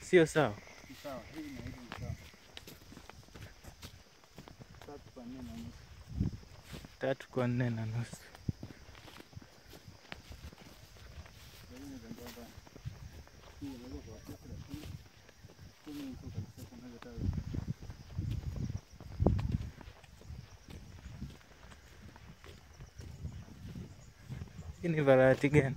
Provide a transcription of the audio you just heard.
Sio sawa. Tatu kwa nne na nusu. Hii ni varati gani?